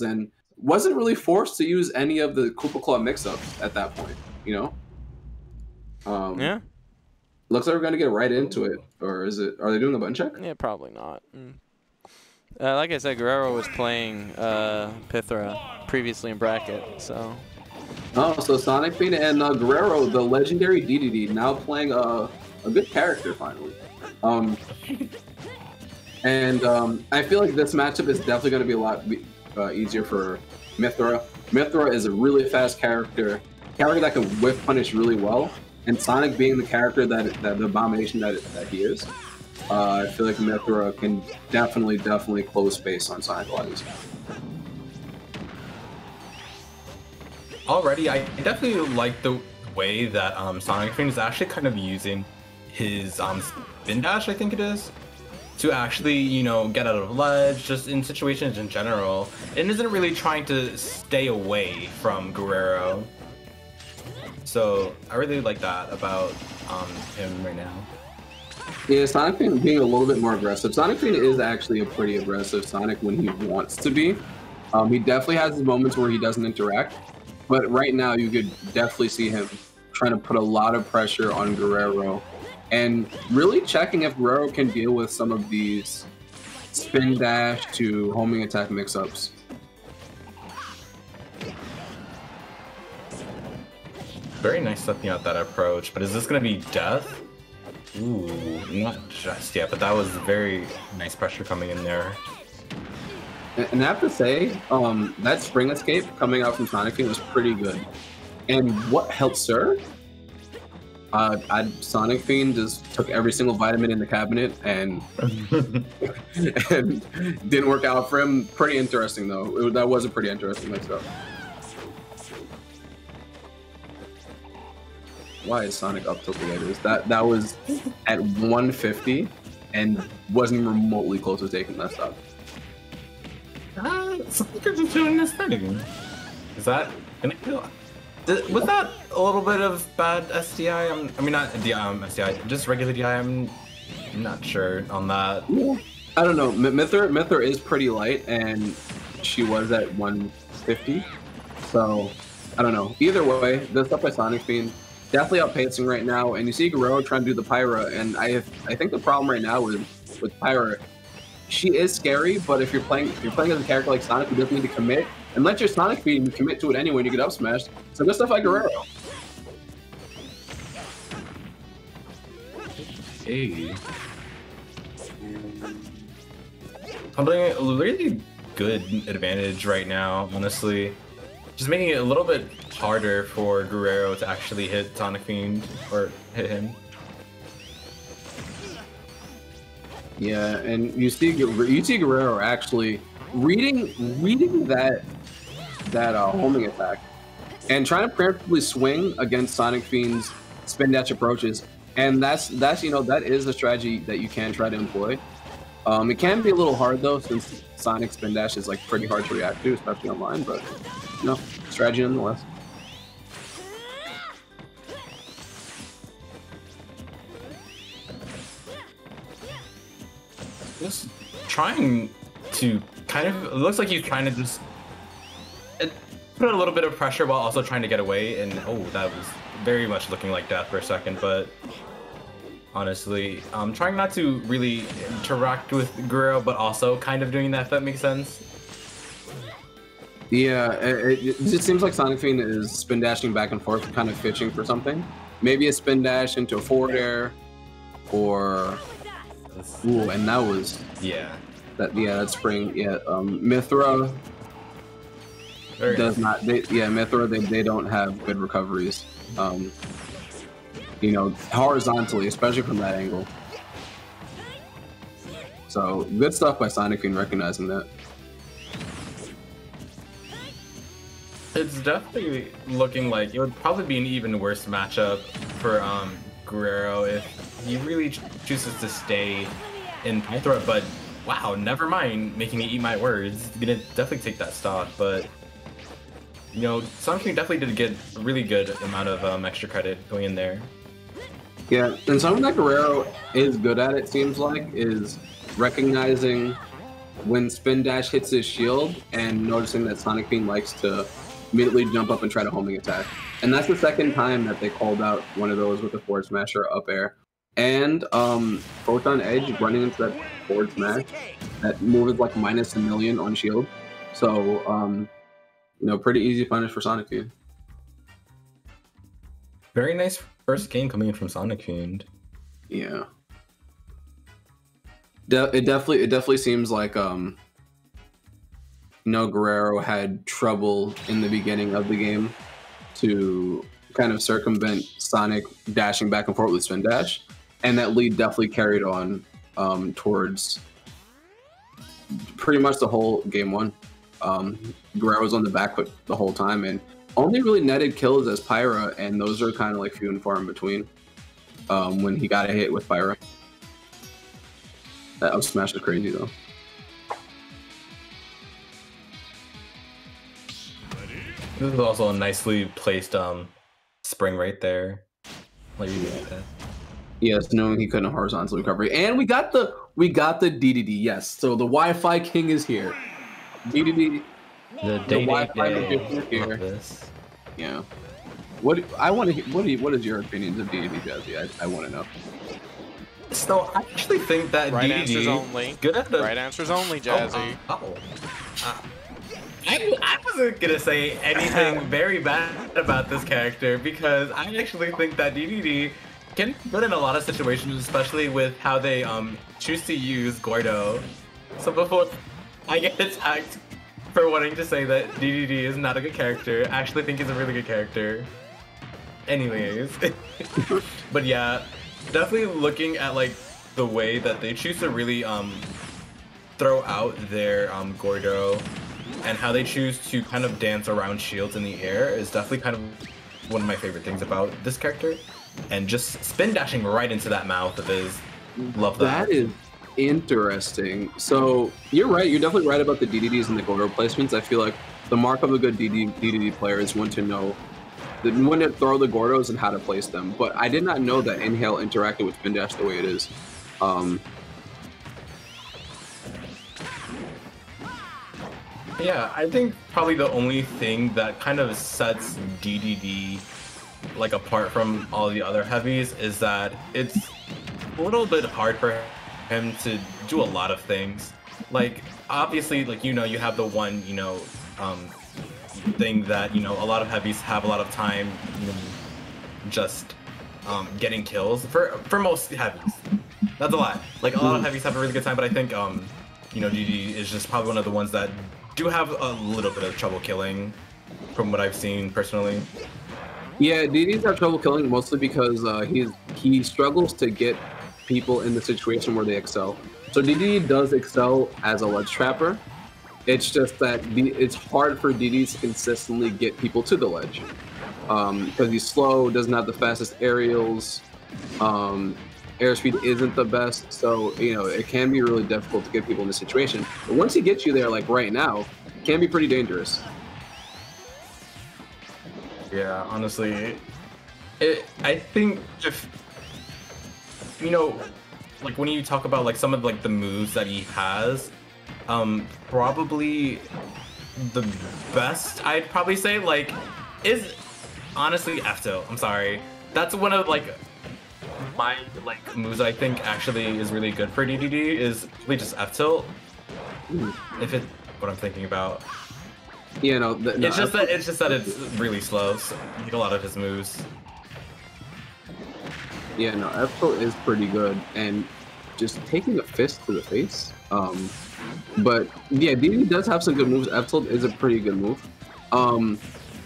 and wasn't really forced to use any of the Koopa Claw mix-ups at that point. You know. Um, Yeah. Looks like we're gonna get right into it, or is it? Are they doing the button check? Yeah, probably not. Mm. Uh, like I said, Guerrero was playing uh, Pythra previously in bracket, so Oh, so Sonic Fiend and uh, Guerrero, the legendary DDD, now playing a, a good character finally. Um, and um, I feel like this matchup is definitely going to be a lot uh, easier for Mythra. Mythra is a really fast character, character that can whiff punish really well, and Sonic being the character that, that the abomination that, that he is, uh, I feel like Mythra can definitely, definitely close space on Sonic a lot easier. Already, I definitely like the way that um, Sonic Fiend is actually kind of using his um, spin dash, I think it is, to actually, you know, get out of ledge, just in situations in general, and isn't really trying to stay away from Guerrero. So I really like that about um, him right now. Yeah, Sonic being a little bit more aggressive. Sonic is actually a pretty aggressive Sonic when he wants to be. Um, he definitely has moments where he doesn't interact, but right now you could definitely see him trying to put a lot of pressure on Guerrero and really checking if Guerrero can deal with some of these spin dash to homing attack mix-ups. Very nice stepping out that approach, but is this gonna be death? Ooh, not just yet, but that was very nice pressure coming in there. And I have to say, um, that Spring Escape coming out from Sonic was pretty good. And what helped Sir? Uh, I, Sonic Fiend just took every single vitamin in the cabinet and, and didn't work out for him. Pretty interesting though. It, that was a pretty interesting mix up. Why is Sonic up tilted like this? That that was at 150 and wasn't remotely close to taking that stop. Uh, Sonic is doing this thing. Again. Is that gonna kill? Th- Was that a little bit of bad SDI? I'm, I mean, not DI, um, SDI, just regular DI. I'm not sure on that. I don't know. M- Mythra, Mythra is pretty light, and she was at 150. So, I don't know. Either way, the stuff by Sonic Fiend definitely outpacing right now. And you see Guerrero trying to do the Pyra, and I I think the problem right now with with Pyra, she is scary. But if you're playing if you're playing as a character like Sonic who doesn't need to commit, and let your Sonic Fiend commit to it anyway, and you get up smashed. So good stuff by Guerrero. Hey. Holding a really good advantage right now, honestly. Just making it a little bit harder for Guerrero to actually hit Sonic Fiend or hit him. Yeah, and you see you see Guerrero actually reading reading that that uh, homing attack and trying to preemptively swing against Sonic Fiend's spin dash approaches. And that's that's you know that is a strategy that you can try to employ. Um, it can be a little hard though, since Sonic spin dash is like pretty hard to react to, especially online. But you know, strategy nonetheless. Just trying to kind of. Looks like he's trying to just put a little bit of pressure while also trying to get away. And oh, that was very much looking like death for a second. But honestly, I'm trying not to really interact with Guerrero, but also kind of doing that. If that makes sense. Yeah, it, it, it just seems like Sonic Fiend is spin dashing back and forth, kind of fishing for something. Maybe a spin dash into a forward air, or ooh, and that was Yeah. That. Yeah, that spring. Yeah, um, Mythra Very does not. They, yeah, Mythra they, they don't have good recoveries. Um, you know, horizontally, especially from that angle. So good stuff by Sonic Fiend recognizing that. It's definitely looking like it would probably be an even worse matchup for um, Guerrero if he really chooses to stay in Pythra. But wow, never mind making me eat my words. Gonna definitely take that stock, but you know, Sonic King definitely did get a really good amount of um, extra credit going in there. Yeah, and something that Guerrero is good at, it seems like, is recognizing when Spin Dash hits his shield and noticing that Sonic Fiend likes to immediately jump up and try to homing attack. And that's the second time that they called out one of those with the forward smash or up air. And um, Photon Edge running into that forward smash, that move is like minus a million on shield. So, um, you know, pretty easy punish for Sonic Fiend. Very nice first game coming in from Sonic Fiend. Yeah. De- it definitely it definitely seems like um you know Guerrero had trouble in the beginning of the game to kind of circumvent Sonic dashing back and forth with spin dash. And that lead definitely carried on um, towards pretty much the whole game one. Um, Guerrero was on the back foot the whole time and only really netted kills as Pyra, and those are kind of like few and far in between um, when he got a hit with Pyra. That up smash is crazy though. This is also a nicely placed um spring right there. Like you like that. Yes, knowing he couldn't horizontally recovery, and we got the we got the DDD. Yes, so the Wi-Fi king is here. DDD. The The day Wi-Fi day magician is here. this. Yeah. What I want to what do you, what is your opinions of DDD Jazzy? I, I want to know. So I actually think that Right DDD answers only. good at the Right answers only, Oh, Jazzy. uh, oh. Uh, I, I wasn't gonna say anything very bad about this character because I actually think that DDD can good in a lot of situations, especially with how they um choose to use Gordo. So before I get attacked for wanting to say that DDD is not a good character, I actually think he's a really good character. Anyways, but yeah, definitely looking at like the way that they choose to really um throw out their um, Gordo and how they choose to kind of dance around shields in the air is definitely kind of one of my favorite things about this character. And just spin dashing right into that mouth of his. Love that. That is interesting. So you're right. You're definitely right about the DDDs and the Gordo placements. I feel like the mark of a good DD, DDD player is when to know when to throw the Gordos and how to place them. But I did not know that Inhale interacted with Spin Dash the way it is. Um, Yeah, I think probably the only thing that kind of sets DDD like apart from all the other heavies is that it's a little bit hard for him to do a lot of things. Like obviously, like you know, you have the one you know um, thing that you know a lot of heavies have a lot of time you know, just um, getting kills for for most heavies. That's a lot. Like a lot of heavies have a really good time, but I think um, you know DD is just probably one of the ones that do have a little bit of trouble killing, from what I've seen personally. Yeah, DDDs have trouble killing mostly because uh, he's he struggles to get people in the situation where they excel. So DD does excel as a ledge trapper. It's just that it's hard for DD to consistently get people to the ledge because he's slow, doesn't have the fastest aerials, um, airspeed isn't the best. So you know it can be really difficult to get people in the situation. But once he gets you there, like right now, can be pretty dangerous. Yeah, honestly, it. I think if you know, like when you talk about like some of like the moves that he has, um, probably the best I'd probably say like is honestly F tilt. I'm sorry, that's one of like my like moves I think actually is really good for DDD is really just F tilt. If it what I'm thinking about. You know, the, no, It's just that it's just that it's really slow. So like a lot of his moves. Yeah, no, F-Tilt is pretty good, and just taking a fist to the face. Um, but yeah, DD does have some good moves. F-Tilt is a pretty good move. Um,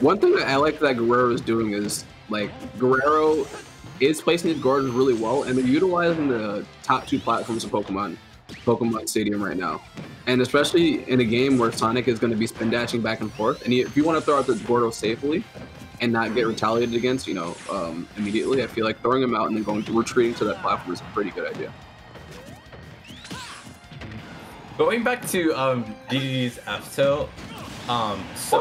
one thing that I like that Guerrero is doing is like Guerrero is placing his Gordos really well, and they're utilizing the top two platforms of Pokemon, Pokemon Stadium right now. And especially in a game where Sonic is going to be spin dashing back and forth, and if you want to throw out the Gordo safely and not get retaliated against, you know, um, immediately, I feel like throwing him out and then going to retreating to that platform is a pretty good idea. Going back to um, DDD's F tilt, um, so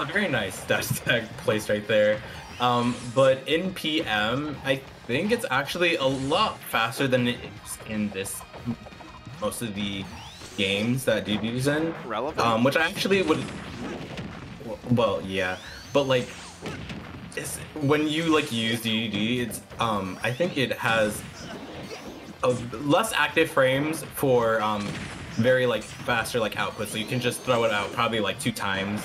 it's a very nice dash tag placed right there. Um, but in PM, I think it's actually a lot faster than it is in this most of the games that DDD's in, Relevant. um, which I actually would. Well, yeah, but like, it's, when you like use DDD, it's um, I think it has a, less active frames for um, very like faster like output, so you can just throw it out probably like two times,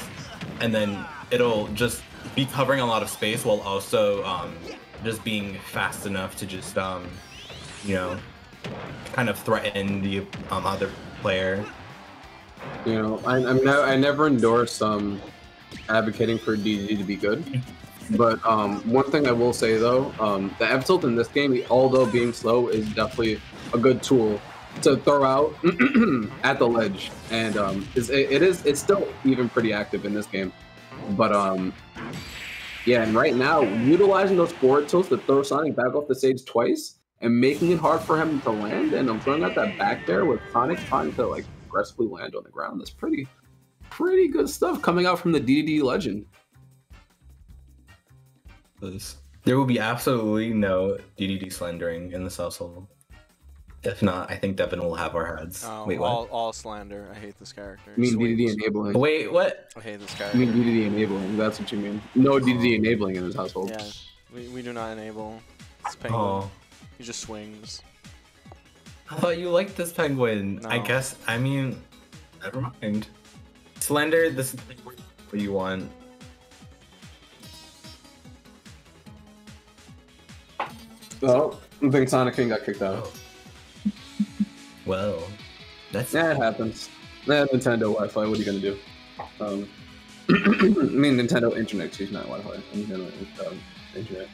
and then it'll just be covering a lot of space while also um, just being fast enough to just um, you know, kind of threaten the um, other player. You know, I, I mean, I, never endorse um, advocating for DDD to be good. But um, one thing I will say though, um, the F tilt in this game, although being slow, is definitely a good tool to throw out at the ledge, and um, it's, it, it is it's still even pretty active in this game. But um, yeah, and right now utilizing those forward tilts to throw Sonic back off the stage twice and making it hard for him to land, and I'm throwing out that back there with Sonic trying to like aggressively land on the ground. That's pretty pretty good stuff coming out from the DDD legend. There will be absolutely no DDD slandering in this household. If not, I think Devin will have our heads. Oh, Wait, what? all, all slander. I hate this character. I mean Sweet. DDD enabling. Wait, what? I hate this I character. mean DDD enabling. That's what you mean. No DDD enabling in this household. Yeah, we, we do not enable. It's penguin. Oh, He just swings. I thought you liked this penguin. I guess. I mean, never mind. Slender, this is what you want. Oh, I think Sonic King got kicked out. Well, that's Yeah, it happens. Yeah, Nintendo Wi-Fi. What are you gonna do? Um, I mean Nintendo Internet. Excuse me, not Wi-Fi. Nintendo um, Internet.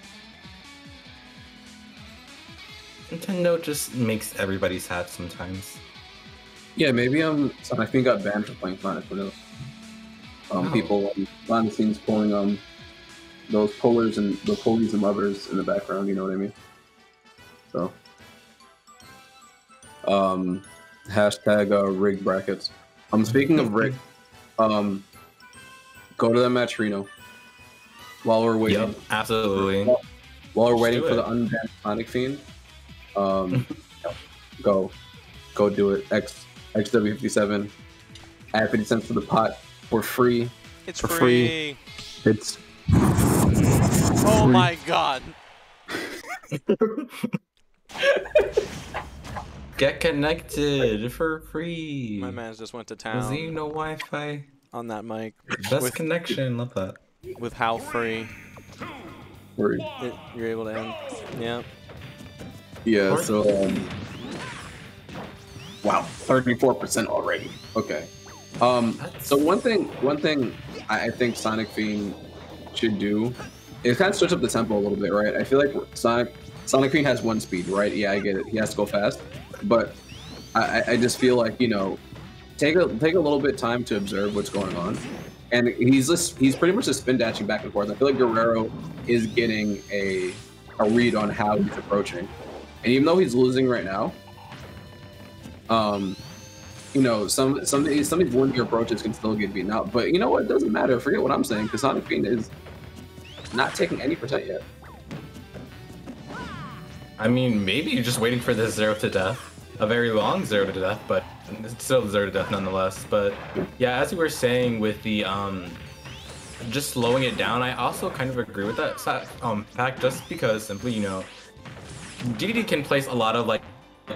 Nintendo just makes everybody sad sometimes. Yeah, maybe um Sonic I got banned for playing Sonic. Who knows? Um, Oh. people behind the scenes pulling um those pullers and the pulleys and levers in the background. You know what I mean? So, um, hashtag uh, rig brackets. I'm um, speaking of rig, um, go to the match Reno. While we're waiting, Yep, absolutely. while we're Let's waiting for it. the unbanned Sonic Fiend, um, go, go do it. X XW57, add 50 cents for the pot for free. It's For free. free. It's Oh free. my god. Get connected for free. My man just went to town. Does he town know Wi-Fi? on that mic Best With- connection. Love that. with how free free. it, you're able to end. Yeah. Yeah. So um, wow, 34 percent already. Okay. Um. So one thing, one thing I, I think Sonic Fiend should do is kind of switch up the tempo a little bit, right? I feel like Sonic Sonic Fiend has one speed, right? Yeah, I get it. He has to go fast, but I, I- I just feel like you know, take a take a little bit time to observe what's going on, and he's just he's pretty much just spin dashing back and forth. I feel like Guerrero is getting a a read on how he's approaching, and even though he's losing right now, um, you know, some some some of these one-year approaches can still get beaten out. But you know what? It doesn't matter. Forget what I'm saying because Sonic Fiend is not taking any percent yet. I mean, maybe you're just waiting for the zero to death. A very long zero to death, but it's still zero to death nonetheless. But yeah, as you were saying with the um, just slowing it down, I also kind of agree with that um fact. Just because simply, you know, DDD can place a lot of like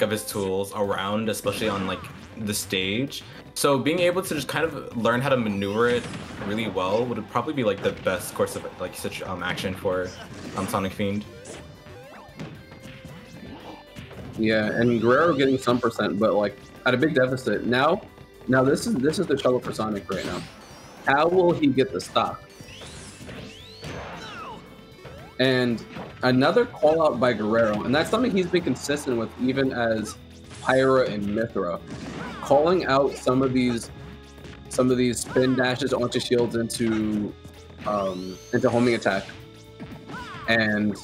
of his tools around, especially on like the stage. So being able to just kind of learn how to maneuver it really well would probably be like the best course of like such um action for um Sonic Fiend. Yeah, and Guerrero getting some percent, but like at a big deficit. Now, now this is this is the trouble for Sonic right now. How will he get the stock? And another call out by Guerrero, and that's something he's been consistent with even as Pyra and Mythra, calling out some of these some of these spin dashes onto shields into um, into homing attack. And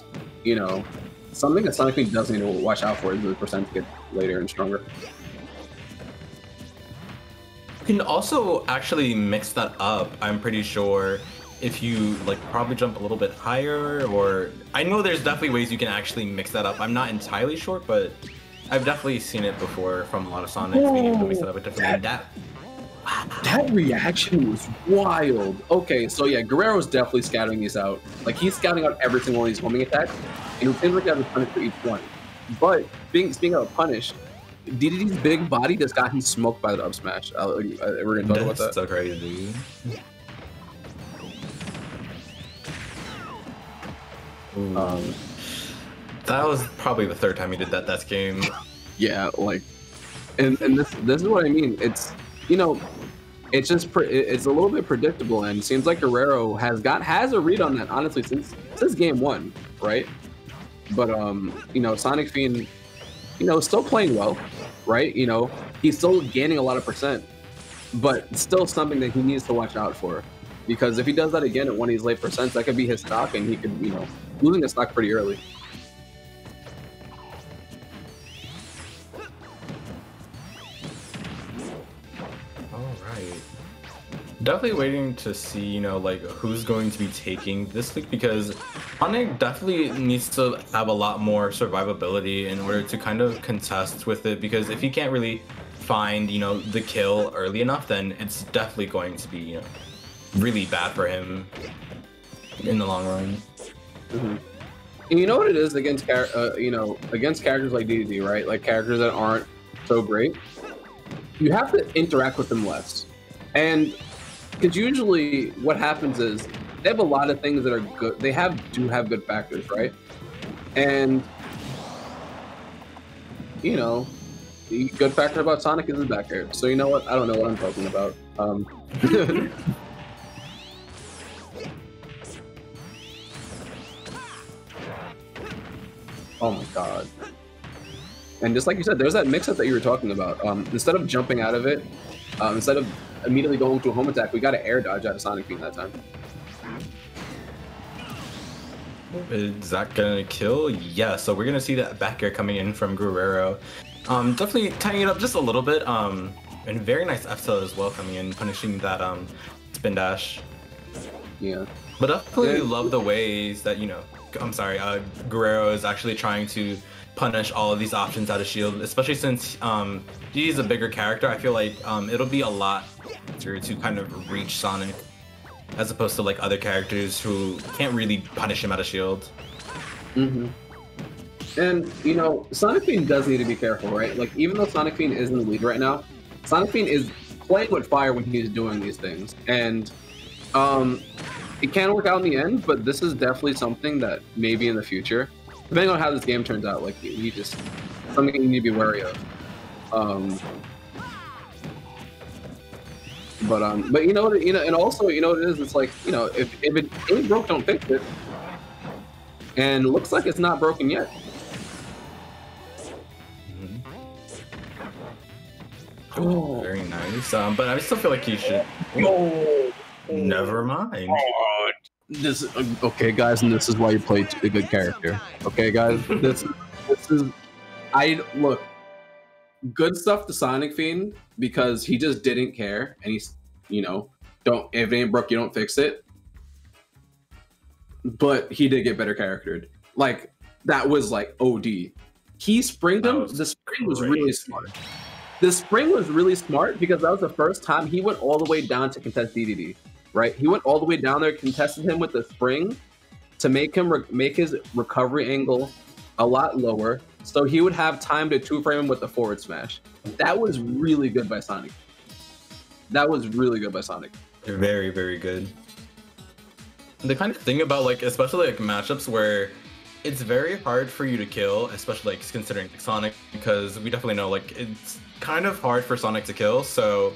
you know, something that Sonic Fiend does need to watch out for is the percent to get later and stronger. You can also actually mix that up, I'm pretty sure, if you like probably jump a little bit higher or I know there's definitely ways you can actually mix that up. I'm not entirely sure, but I've definitely seen it before from a lot of Sonic games when we set up a different that. That reaction was wild. Okay, so yeah, Guerrero's definitely scouting these out. Like he's scouting out every single one of these homing attacks, and it seems like having punish for each one. But being speaking of punish, DDD's big body just got him smoked by the up smash. Uh, we're gonna talk about That's that. so crazy. Um, that was probably the third time he did that that game. yeah, like, and and this this is what I mean. It's you know, it's just pre- it's a little bit predictable, and seems like Guerrero has got has a read on that honestly since since game one, right? But um, you know, Sonic Fiend, you know, still playing well, right? You know, he's still gaining a lot of percent, but still something that he needs to watch out for. Because if he does that again at one of these late percents, that could be his stock, and he could, you know, losing his stock pretty early. Definitely waiting to see, you know, like who's going to be taking this week because Sonic definitely needs to have a lot more survivability in order to kind of contest with it because if he can't really find, you know, the kill early enough, then it's definitely going to be, you know, really bad for him in the long run. And you know what it is against uh, you know against characters like DDD, right? Like characters that aren't so great. You have to interact with them less, and because usually what happens is they have a lot of things that are good. They have do have good factors, right? And you know, the good factor about Sonic is his back air. So you know what? I don't know what I'm talking about. Um, Oh my god. And just like you said, there's that mix-up that you were talking about. Um, instead of jumping out of it, um, instead of immediately going to a home attack, we got an air dodge out of Sonic Fiend that time. Is that gonna kill? Yeah, so we're gonna see that back air coming in from Guerrero. Um, definitely tying it up just a little bit. Um, and very nice F tilt as well coming in, punishing that um spin dash. Yeah. But definitely Yeah. love the ways that you know. I'm sorry, uh, Guerrero is actually trying to punish all of these options out of Shield, especially since um, he's a bigger character. I feel like um, it'll be a lot easier to kind of reach Sonic, as opposed to like other characters who can't really punish him out of Shield. hmm And you know, Sonic Fiend does need to be careful, right? Like even though Sonic Fiend is in the lead right now, Sonic Fiend is playing with fire when he's doing these things, and um, it can work out in the end. But this is definitely something that maybe in the future, depending on how this game turns out, like you just something you need to be wary of. Um, but um, but you know what? You know, and also you know what it is. It's like you know, if if it ain't broke, don't fix it. And it looks like it's not broken yet. Oh. Very nice. Um, but I still feel like you should. Oh. Never mind. This uh, okay, guys, and this is why you play a good character. Okay, guys, this this is I look good stuff to Sonic Fiend because he just didn't care, and he's you know don't if it ain't broke, you don't fix it. But he did get better charactered. Like that was like OD. He springed him. The spring was really smart. The spring was really smart because that was the first time he went all the way down to contest DDD. Right, he went all the way down there, contested him with the spring to make him re- make his recovery angle a lot lower, so he would have time to two frame him with the forward smash. That was really good by Sonic. That was really good by Sonic. Very, very good. The kind of thing about like, especially like matchups where it's very hard for you to kill, especially like considering Sonic, because we definitely know like it's kind of hard for Sonic to kill. So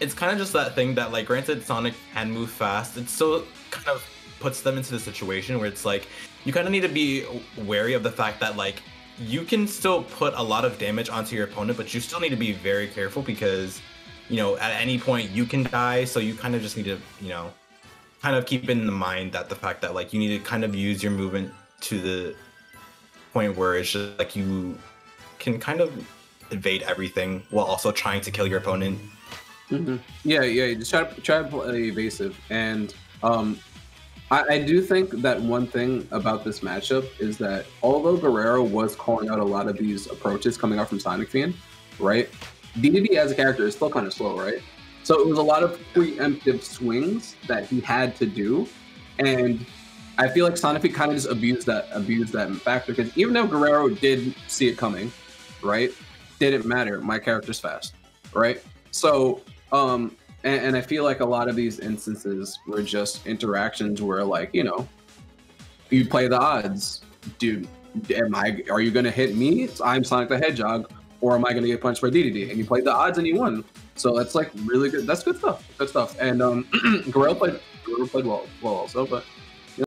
it's kind of just that thing that like, granted Sonic can move fast, it still kind of puts them into the situation where it's like you kind of need to be wary of the fact that like you can still put a lot of damage onto your opponent, but you still need to be very careful because you know at any point you can die. So you kind of just need to you know kind of keep in mind that the fact that like you need to kind of use your movement to the point where it's just like you can kind of evade everything while also trying to kill your opponent. Yeah, yeah. Just try to try to play evasive, and um, I, I do think that one thing about this matchup is that although Guerrero was calling out a lot of these approaches coming out from Sonic Fiend, right? DDD as a character is still kind of slow, right? So it was a lot of preemptive swings that he had to do, and I feel like Sonic kind of just abused that abused that factor because even though Guerrero did see it coming, right? Didn't matter. My character's fast, right? So um, and, and I feel like a lot of these instances were just interactions where, like, you know, you play the odds, dude. Am I? Are you gonna hit me? I'm Sonic the Hedgehog, or am I gonna get punched by DDD? And you played the odds and you won. So that's like really good. That's good stuff. Good stuff. And um, Guerrero played Guerrero played well, well also, but